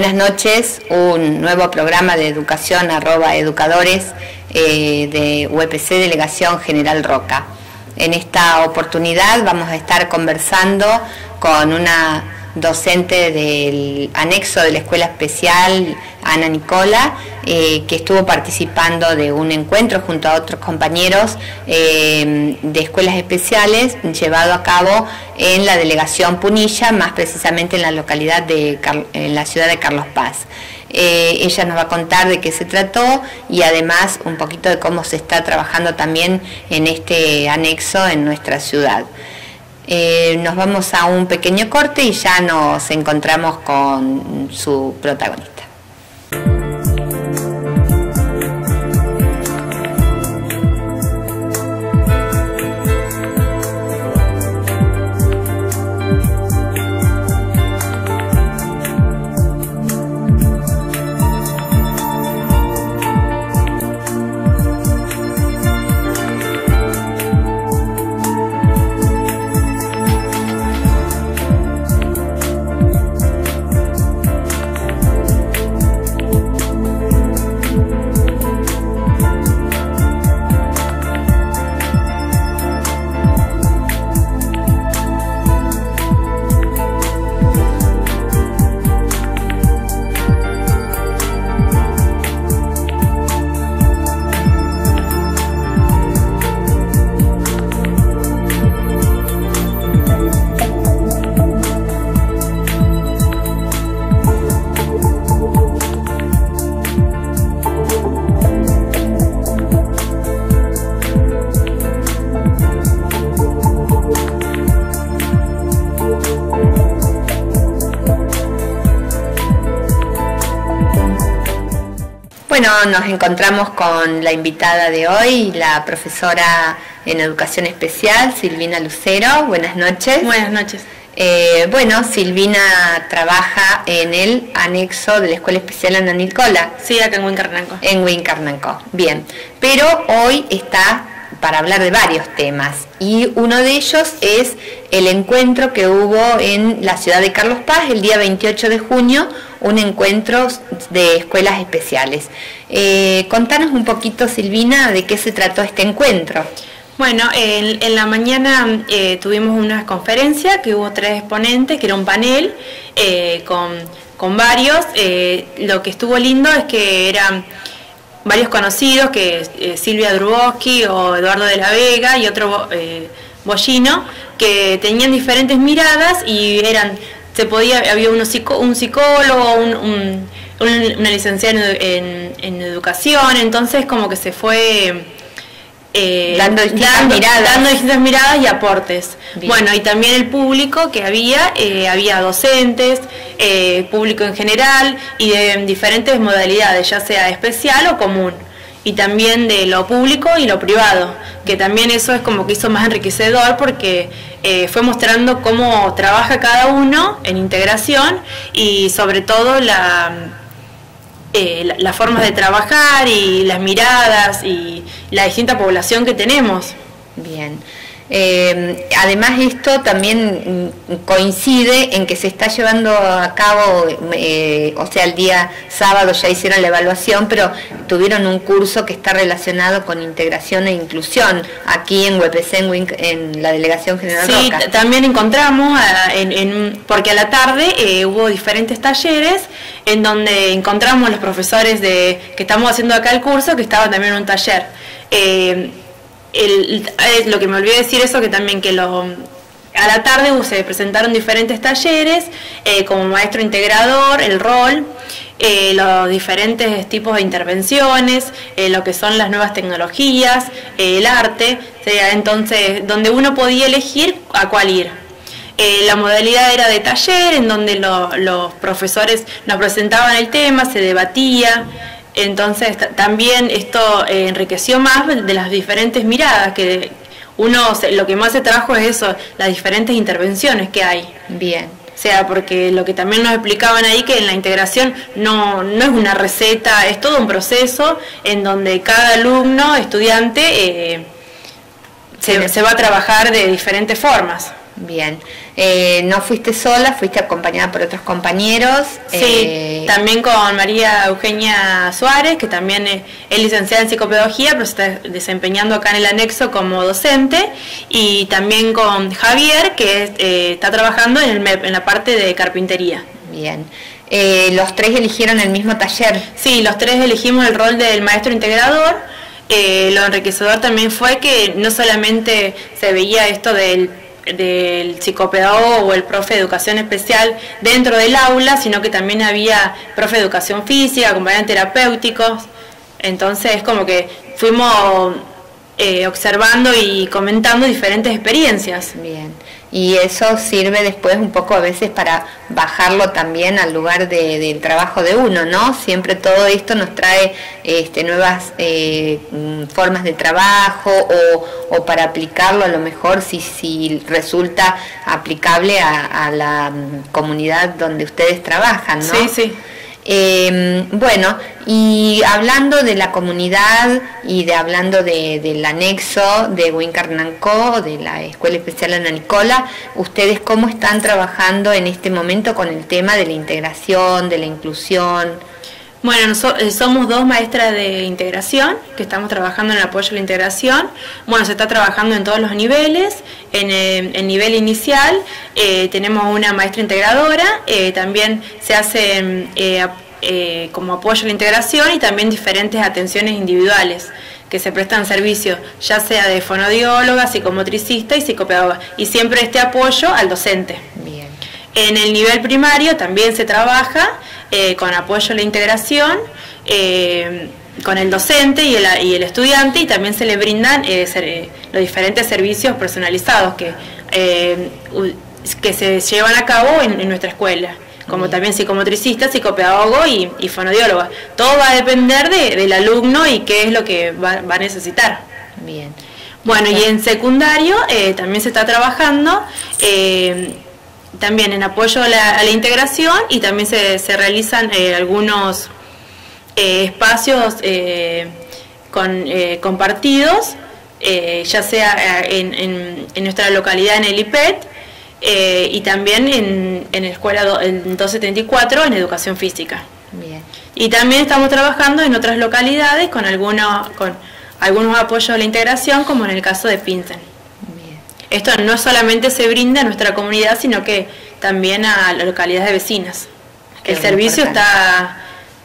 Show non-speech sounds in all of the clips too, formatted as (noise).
Buenas noches, un nuevo programa de educación arroba educadores eh, de UPC Delegación General Roca. En esta oportunidad vamos a estar conversando con una docente del anexo de la Escuela Especial, Ana Nicola, eh, que estuvo participando de un encuentro junto a otros compañeros eh, de escuelas especiales llevado a cabo en la delegación Punilla, más precisamente en la localidad de en la ciudad de Carlos Paz. Eh, ella nos va a contar de qué se trató y además un poquito de cómo se está trabajando también en este anexo en nuestra ciudad. Eh, nos vamos a un pequeño corte y ya nos encontramos con su protagonista. Bueno, nos encontramos con la invitada de hoy, la profesora en educación especial, Silvina Lucero. Buenas noches. Buenas noches. Eh, bueno, Silvina trabaja en el anexo de la Escuela Especial Ana Nicola. Sí, acá en Huincarnanco. En Huincarnanco, bien. Pero hoy está para hablar de varios temas y uno de ellos es el encuentro que hubo en la ciudad de Carlos Paz el día 28 de junio, un encuentro de escuelas especiales. Eh, contanos un poquito, Silvina, de qué se trató este encuentro. Bueno, en, la mañana eh, tuvimos una conferencia que hubo tres exponentes, que era un panel eh, con, con, varios. lo que estuvo lindo es que eran varios conocidos, que Silvia Druboski o Eduardo de la Vega y otro Bollino, que tenían diferentes miradas y eran se podía, había un psicólogo, una licenciada en, educación, entonces como que se fue eh, dando, distintas miradas. y aportes. Bueno, y también el público que había, eh, había docentes, eh, público en general y de diferentes modalidades, ya sea especial o común y también de lo público y lo privado, que también eso es como que hizo más enriquecedor porque fue mostrando cómo trabaja cada uno en integración y sobre todo la, eh, las formas de trabajar y las miradas y la distinta población que tenemos. Bien. Eh, además esto también coincide en que se está llevando a cabo, eh, o sea, el día sábado ya hicieron la evaluación, pero tuvieron un curso que está relacionado con integración e inclusión aquí en WPC, en, la Delegación General Sí, también encontramos, en, porque a la tarde eh, hubo diferentes talleres en donde encontramos los profesores de que estamos haciendo acá el curso que estaban también en un taller el, lo que me olvidé decir eso, que también que lo, a la tarde se presentaron diferentes talleres eh, como maestro integrador, el rol, eh, los diferentes tipos de intervenciones, eh, lo que son las nuevas tecnologías, el arte, entonces donde uno podía elegir a cuál ir. la modalidad era de taller, en donde los profesores nos presentaban el tema, se debatía. Entonces también esto eh, enriqueció más de las diferentes miradas que uno lo que más se trajo es eso, las diferentes intervenciones que hay. Bien. O sea, porque lo que también nos explicaban ahí que en la integración no, no es una receta, es todo un proceso en donde cada alumno, estudiante, eh, se, se va a trabajar de diferentes formas. Bien. Eh, no fuiste sola, fuiste acompañada por otros compañeros. Sí, eh, también con María Eugenia Suárez, que también es, licenciada en psicopedagogía, pero se está desempeñando acá en el anexo como docente. Y también con Javier, que eh, está trabajando en, el en la parte de carpintería. Bien. ¿Los tres eligieron el mismo taller? Sí, los tres elegimos el rol del maestro integrador. lo enriquecedor también fue que no solamente se veía esto del del psicopedagogo o el profe de educación especial dentro del aula, sino que también había profe de educación física, acompañantes terapéuticos. Entonces, como que fuimos eh, observando y comentando diferentes experiencias. Bien y eso sirve después un poco a veces para bajarlo también al lugar de, del trabajo de uno, ¿no? Siempre todo esto nos trae este, nuevas eh, formas de trabajo o, o, para aplicarlo a lo mejor si, si resulta aplicable a, a la mm, comunidad donde ustedes trabajan, ¿no? Sí, sí. Eh, bueno, y hablando de la comunidad y de hablando del anexo de Wincarnanco, de la Escuela Especial Ana Nicola, ¿ustedes cómo están trabajando en este momento con el tema de la integración, de la inclusión? Bueno, eh, somos dos maestras de integración que estamos trabajando en el apoyo a la integración. Bueno, se está trabajando en todos los niveles. En el, eh, nivel inicial eh, tenemos una maestra integradora, también se hace como apoyo a la integración y también diferentes atenciones individuales que se prestan servicios, ya sea de fonodióloga, psicomotricista y psicopedagoga, y siempre este apoyo al docente. Bien. En el nivel primario también se trabaja eh, con apoyo a la integración, eh, con el docente y el, estudiante y también se le brindan eh, los diferentes servicios personalizados que, que se llevan a cabo en, nuestra escuela como también psicomotricista, psicopedagogo y, y fonodiólogo. Todo va a depender del alumno y qué es lo que va, a necesitar. Bien. Bueno, y en secundario también se está trabajando también en apoyo a la, integración y también se, se realizan eh, algunos eh, espacios eh, con, compartidos, ya sea en, en, nuestra localidad en el IPET y también en, en la escuela 274 en educación física. Y también estamos trabajando en otras localidades con, algunos, con algunos apoyos a la integración, como en el caso de Pinten. Esto no solamente se brinda a nuestra comunidad, sino que también a las localidades vecinas. el servicio está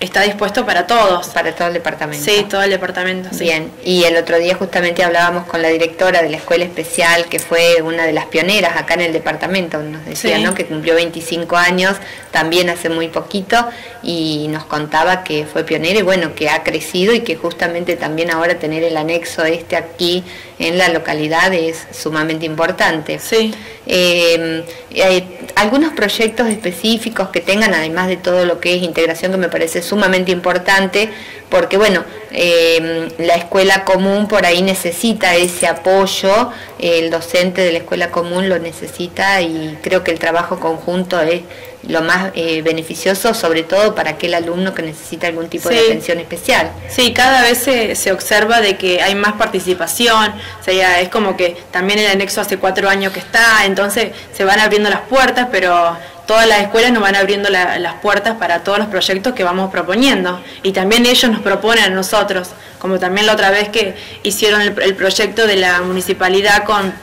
está dispuesto para todos. Para todo el departamento. Sí, todo el departamento. Bien, y el otro día justamente hablábamos con la directora de la escuela especial, que fue una de las pioneras acá en el departamento, nos decía, ¿no? Que cumplió 25 años, también hace muy poquito, y nos contaba que fue pionera y bueno, que ha crecido y que justamente también ahora tener el anexo este aquí en la localidad es sumamente importante. Sí. Eh, hay algunos proyectos específicos que tengan, además de todo lo que es integración, que me parece sumamente importante, porque bueno, em, la escuela común por ahí necesita ese apoyo, el docente de la escuela común lo necesita y creo que el trabajo conjunto es lo más eh, beneficioso, sobre todo para aquel alumno que necesita algún tipo de atención especial. Sí, cada vez se, se, observa de que hay más participación, o sea, es como que también el anexo hace cuatro años que está, entonces se van abriendo las puertas, pero todas las escuelas nos van abriendo las puertas para todos los proyectos que vamos proponiendo. Y también ellos nos proponen a nosotros, como también la otra vez que hicieron el, el proyecto de la municipalidad con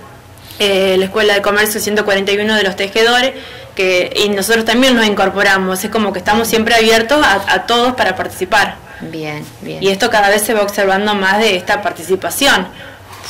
eh, la Escuela de Comercio 141 de los tejedores, que, y nosotros también nos incorporamos, es como que estamos siempre abiertos a, todos para participar. Bien, bien. Y esto cada vez se va observando más de esta participación.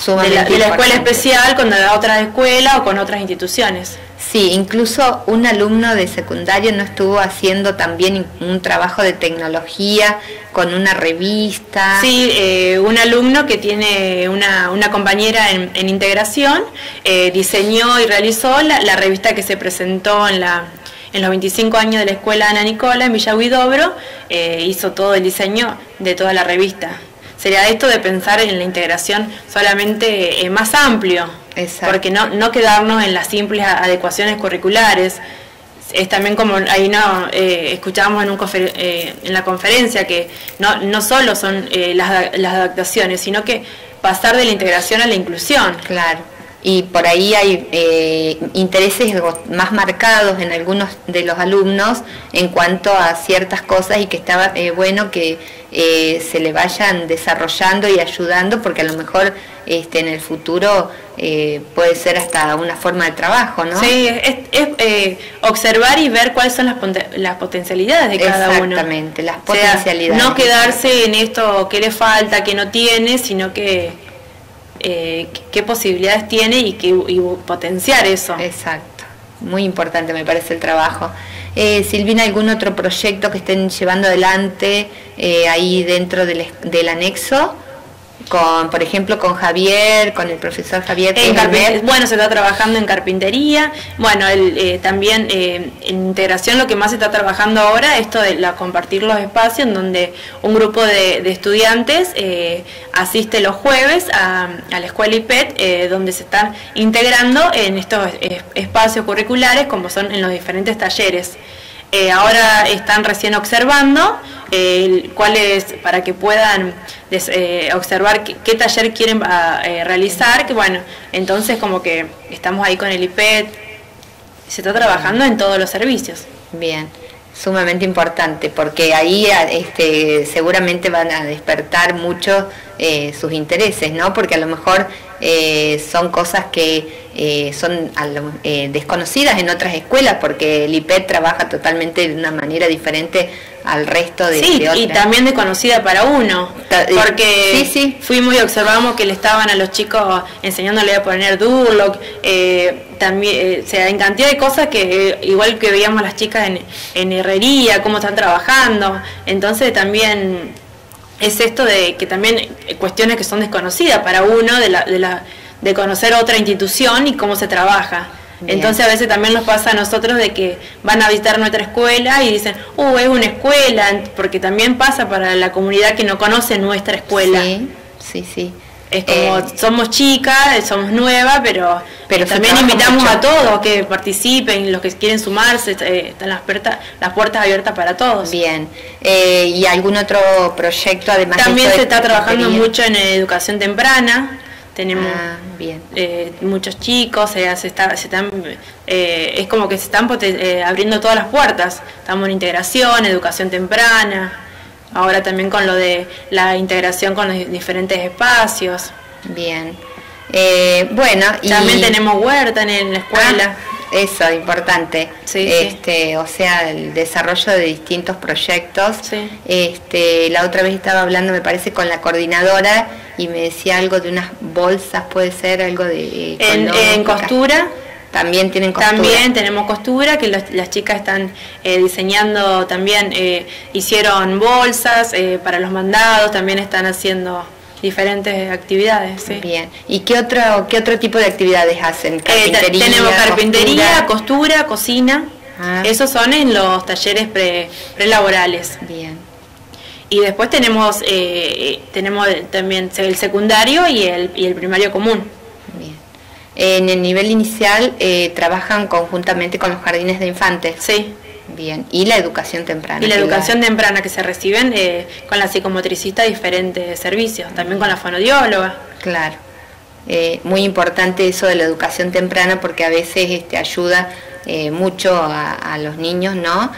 De la, de la, escuela especial con la otra escuela o con otras instituciones. Sí, incluso un alumno de secundario no estuvo haciendo también un trabajo de tecnología con una revista. Sí, eh, un alumno que tiene una, una compañera en, integración eh, diseñó y realizó la, revista que se presentó en la, en los 25 años de la escuela Ana Nicola en Villa Huidobro, eh, hizo todo el diseño de toda la revista. Sería esto de pensar en la integración solamente más amplio, porque no, no quedarnos en las simples adecuaciones curriculares. Es también como ahí no eh, escuchábamos en, un eh, en la conferencia que no, no solo son eh, las, las adaptaciones, sino que pasar de la integración a la inclusión. Claro. Y por ahí hay eh, intereses más marcados en algunos de los alumnos en cuanto a ciertas cosas y que estaba eh, bueno que eh, se le vayan desarrollando y ayudando porque a lo mejor este, en el futuro puede ser hasta una forma de trabajo, ¿no? Sí, es, observar y ver cuáles son las, las potencialidades de cada uno. Exactamente, las potencialidades. no quedarse en esto que le falta, que no tiene, sino que eh, qué posibilidades tiene y, que, potenciar eso. Exacto, muy importante me parece el trabajo. Eh, Silvina, ¿algún otro proyecto que estén llevando adelante eh, ahí dentro del, del anexo? Con, por ejemplo, con Javier, con el profesor Javier. bueno, se está trabajando en carpintería. Bueno, eh, también eh, en integración lo que más se está trabajando ahora es esto de la, compartir los espacios en donde un grupo de, estudiantes eh, asiste los jueves a, la escuela IPET, donde se están integrando en estos espacios curriculares como son en los diferentes talleres. ahora están recién observando eh, cuáles para que puedan eh, observar qué, taller quieren ah, eh, realizar, que bueno, entonces como que estamos ahí con el IPET, se está trabajando en todos los servicios. Bien, sumamente importante, porque ahí este, seguramente van a despertar mucho eh, sus intereses, ¿no? Porque a lo mejor son cosas que son desconocidas en otras escuelas, porque el IPET trabaja totalmente de una manera diferente al resto de, sí, y también desconocida para uno porque sí, fuimos y observamos que le estaban a los chicos enseñándole a poner Durlock eh, también eh, sea en cantidad de cosas que igual que veíamos las chicas en, en herrería cómo están trabajando. Entonces también es esto de que también cuestiones que son desconocidas para uno de la, de la de conocer otra institución y cómo se trabaja entonces a veces también nos pasa a nosotros de que van a visitar nuestra escuela y dicen, uh, es una escuela, porque también pasa para la comunidad que no conoce nuestra escuela. Sí, sí, sí. Es como, eh, somos chicas, somos nuevas, pero, pero también invitamos a todos que participen, los que quieren sumarse, eh, están las, puertas, las puertas abiertas para todos. Bien. Eh, ¿Y algún otro proyecto además? También se está trabajando mucho en educación temprana tenemos ah, bien. Eh, muchos chicos, se, está, se están, eh, es como que se están eh, abriendo todas las puertas. Estamos en integración, educación temprana, ahora también con lo de la integración con los diferentes espacios. Bien. bueno, y también tenemos huerta en, la escuela. Ah, eso, importante. este, O sea, el desarrollo de distintos proyectos. Este, la otra vez estaba hablando, me parece, con la coordinadora y me decía algo de unas bolsas, puede ser algo de... En, costura. También tienen costura. También tenemos costura, que las chicas están eh, diseñando también, eh, hicieron bolsas eh, para los mandados, también están haciendo diferentes actividades. Sí. Bien. ¿Y qué otro, qué otro tipo de actividades hacen? Carpintería, tenemos carpintería, costura, cocina. Ah. Esos son en los talleres pre, prelaborales. Bien. Y después tenemos, eh, tenemos también el secundario y el, y el primario común. Bien. En el nivel inicial eh, trabajan conjuntamente con los jardines de infantes. Sí. Bien, y la educación temprana. Y la educación temprana que se reciben eh, con la psicomotricista diferentes servicios, también con la fonodióloga. Claro, muy importante eso de la educación temprana porque a veces este, ayuda mucho a, a, los niños, ¿no?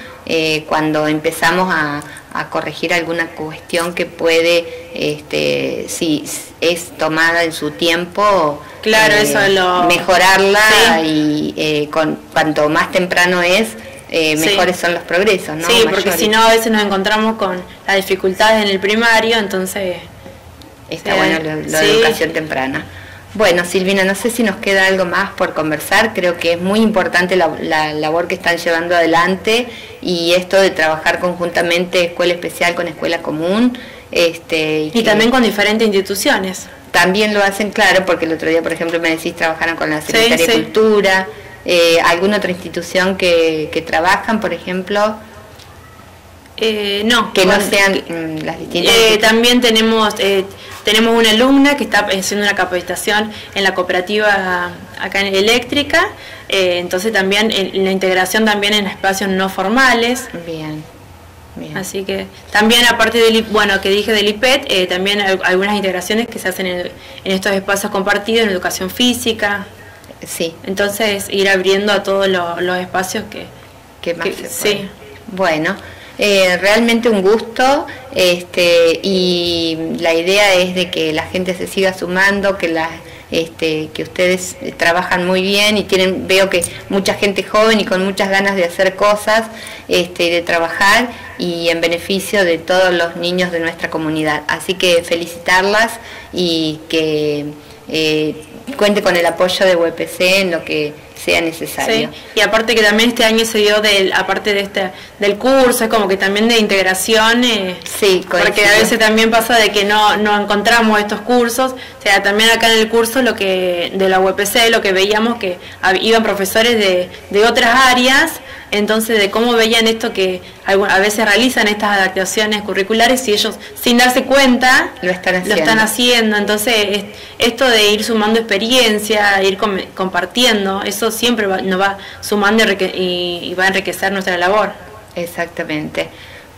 cuando empezamos a, a corregir alguna cuestión que puede, este, si es tomada en su tiempo, claro, eso eh, mejorarla y eh, con, cuanto más temprano es, eh, mejores son los progresos, ¿no? Sí, porque si no a veces nos encontramos con las dificultades en el primario, entonces... Está bueno la educación temprana. Bueno, Silvina, no sé si nos queda algo más por conversar. Creo que es muy importante la, labor que están llevando adelante y esto de trabajar conjuntamente escuela especial con escuela común. Este, y, también con diferentes instituciones. También lo hacen, claro, porque el otro día, por ejemplo, me decís, trabajaron con la Secretaría de Cultura. Eh, ¿Alguna otra institución que, que trabajan, por ejemplo? Eh, no. Que no sean mm, las distintas. Eh, también tenemos eh, tenemos una alumna que está haciendo una capacitación en la cooperativa acá en eléctrica, entonces también en, la integración también en espacios no formales. Bien. Así que también aparte del bueno que dije del IPET, eh, también hay algunas integraciones que se hacen en, estos espacios compartidos en educación física. Sí. Entonces ir abriendo a todos los espacios que, que más sí. Bueno, eh, realmente un gusto este, y la idea es de que la gente se siga sumando, que la este, que ustedes trabajan muy bien y tienen, veo que mucha gente joven y con muchas ganas de hacer cosas, este, de trabajar y en beneficio de todos los niños de nuestra comunidad. Así que felicitarlas y que eh, cuente con el apoyo de UPC en lo que sea necesario. Y aparte que también este año se dio del, aparte de este, del curso, es como que también de integración, eh, sí, porque a veces también pasa de que no, no encontramos estos cursos, o sea, también acá en el curso lo que de la UPC lo que veíamos que iban profesores de, de otras áreas entonces de cómo veían esto que a veces realizan estas adaptaciones curriculares y ellos sin darse cuenta lo están haciendo. Lo están haciendo. Entonces esto de ir sumando experiencia, ir compartiendo, eso siempre nos va sumando y va a enriquecer nuestra labor. Exactamente.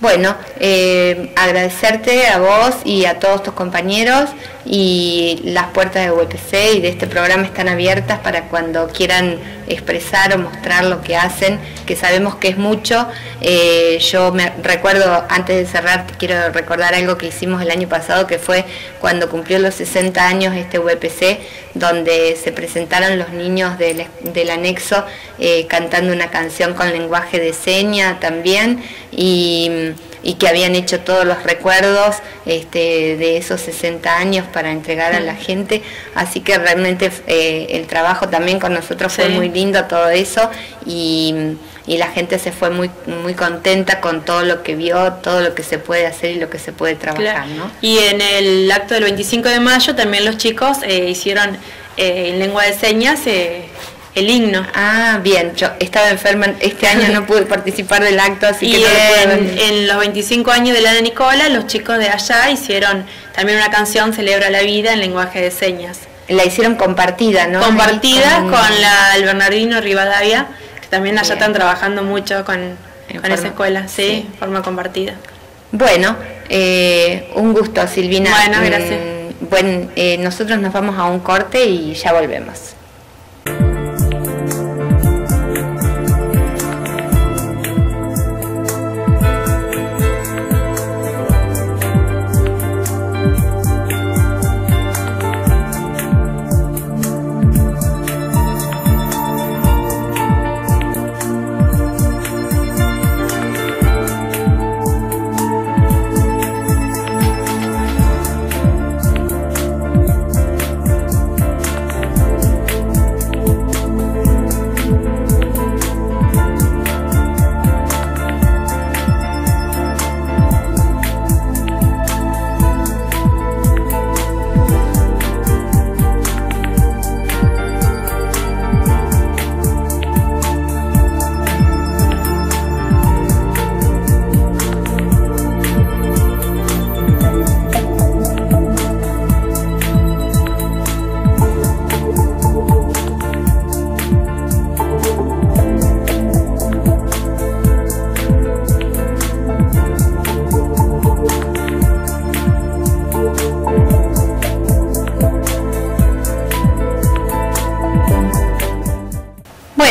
Bueno, eh, agradecerte a vos y a todos tus compañeros y las puertas de UPC y de este programa están abiertas para cuando quieran expresar o mostrar lo que hacen, que sabemos que es mucho. Eh, yo me recuerdo, antes de cerrar, quiero recordar algo que hicimos el año pasado, que fue cuando cumplió los 60 años este UPC, donde se presentaron los niños del, anexo eh, cantando una canción con lenguaje de seña también y, que habían hecho todos los recuerdos este, de esos 60 años para entregar a la gente. Así que realmente eh, el trabajo también con nosotros fue muy lindo todo eso y, la gente se fue muy muy contenta con todo lo que vio, todo lo que se puede hacer y lo que se puede trabajar. ¿no? Y en el acto del 25 de mayo también los chicos eh, hicieron eh, en lengua de señas el himno. Ah, bien, yo estaba enferma, este año no pude participar del acto, así (laughs) que en, en, los 25 años de la de Nicola, los chicos de allá hicieron también una canción, Celebra la Vida, en lenguaje de señas la hicieron compartida, ¿no? Compartida con, la, el Bernardino Rivadavia, que también allá están trabajando mucho con, esa escuela, sí, forma compartida. Bueno, eh, un gusto, Silvina. Bueno, gracias. Mm, bueno, eh, nosotros nos vamos a un corte y ya volvemos.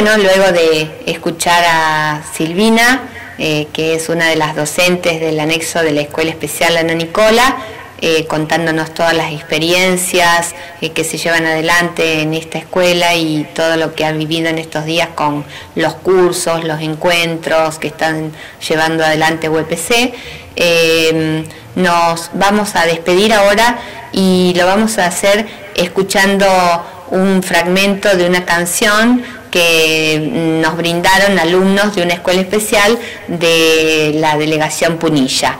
Luego de escuchar a Silvina, eh, que es una de las docentes del anexo de la Escuela Especial Ana Nicola, eh, contándonos todas las experiencias eh, que se llevan adelante en esta escuela y todo lo que han vivido en estos días con los cursos, los encuentros que están llevando adelante UPC. nos vamos a despedir ahora y lo vamos a hacer escuchando un fragmento de una canción que nos brindaron alumnos de una escuela especial de la delegación Punilla.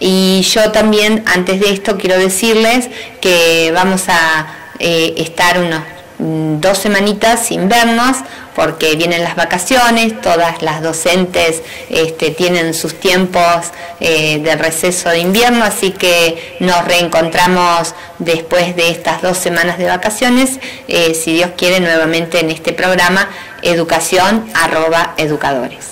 Y yo también, antes de esto, quiero decirles que vamos a eh, estar unos Mm, dos semanitas sin vernos porque vienen las vacaciones, todas las docentes este, tienen sus tiempos eh, de receso de invierno, así que nos reencontramos después de estas dos semanas de vacaciones, eh, si Dios quiere, nuevamente en este programa educación arroba educadores.